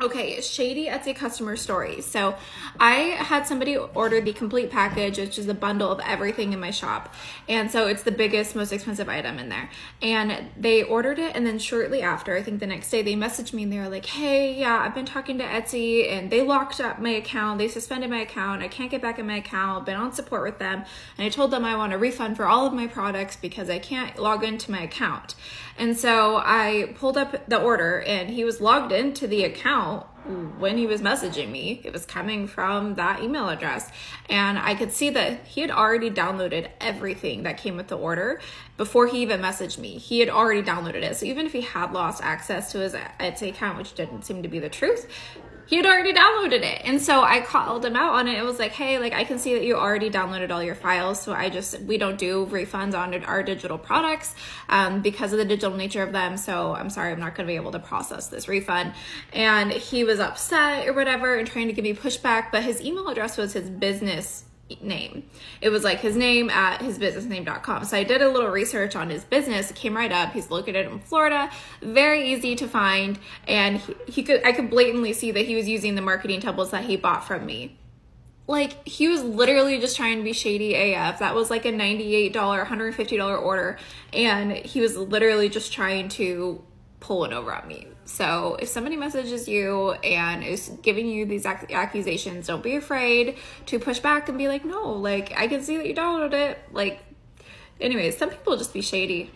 Okay, shady Etsy customer stories. So I had somebody order the complete package, which is a bundle of everything in my shop. And so it's the biggest, most expensive item in there. And they ordered it, and then shortly after, I think the next day, they messaged me and they were like, Hey, yeah, I've been talking to Etsy and they locked up my account. They suspended my account. I can't get back in my account. Been on support with them. And I told them I want a refund for all of my products because I can't log into my account. And so I pulled up the order and he was logged into the account when he was messaging me. It was coming from that email address. And I could see that he had already downloaded everything that came with the order before he even messaged me. He had already downloaded it. So even if he had lost access to his Etsy account, which didn't seem to be the truth, he had already downloaded it. And so I called him out on it. It was like, hey, like I can see that you already downloaded all your files. So I just, we don't do refunds on our digital products um, because of the digital nature of them. So I'm sorry, I'm not going to be able to process this refund. And he was upset or whatever and trying to give me pushback, but his email address was his business name. It was like his name at hisbusinessname.com. So I did a little research on his business. It came right up. He's located in Florida, very easy to find, and he, he could I could blatantly see that he was using the marketing templates that he bought from me. Like he was literally just trying to be shady AF. That was like a $98, $150 order and he was literally just trying to pull it over on me. So if somebody messages you and is giving you these ac- accusations, don't be afraid to push back and be like, no, like I can see that you downloaded it. Like, anyways, some people just be shady.